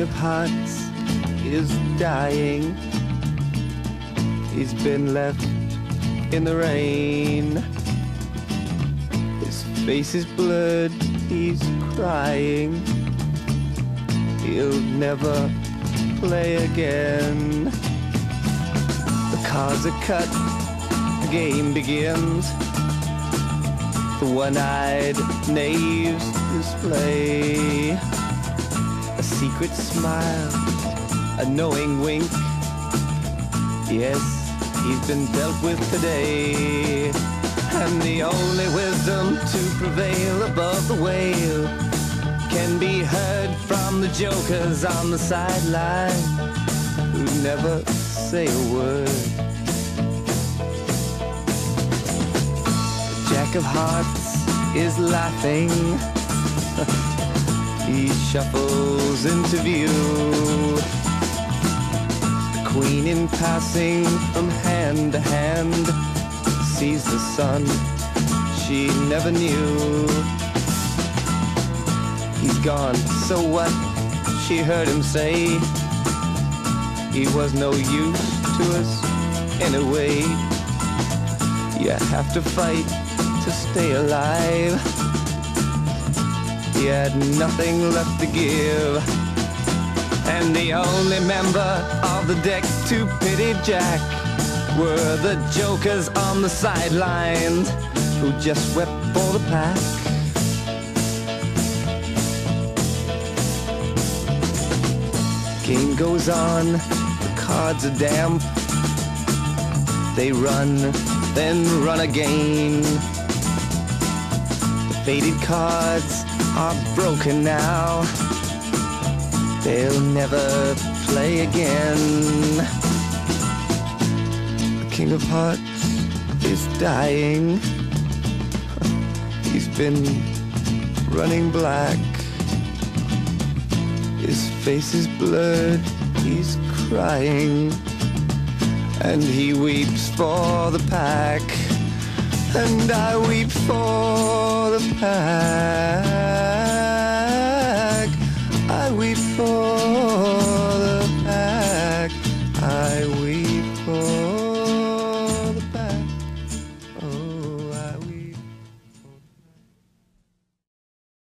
of Hearts is dying. He's been left in the rain. His face is blurred, he's crying. He'll never play again. The cards are cut, the game begins. The one-eyed knaves display secret smile, a knowing wink. Yes, he's been dealt with today. And the only wisdom to prevail above the whale can be heard from the jokers on the sideline who never say a word. The Jack of Hearts is laughing. he shuffles into view. The Queen in passing from hand to hand sees the sun she never knew. He's gone, so what? She heard him say he was no use to us anyway. You have to fight to stay alive. He had nothing left to give. And the only member of the deck to pity Jack were the jokers on the sidelines who just wept for the pack. Game goes on, the cards are damp. They run, then run again. Faded cards are broken now. They'll never play again. The King of Hearts is dying. He's been running black. His face is blurred, he's crying. And he weeps for the pack. And I weep for the pack.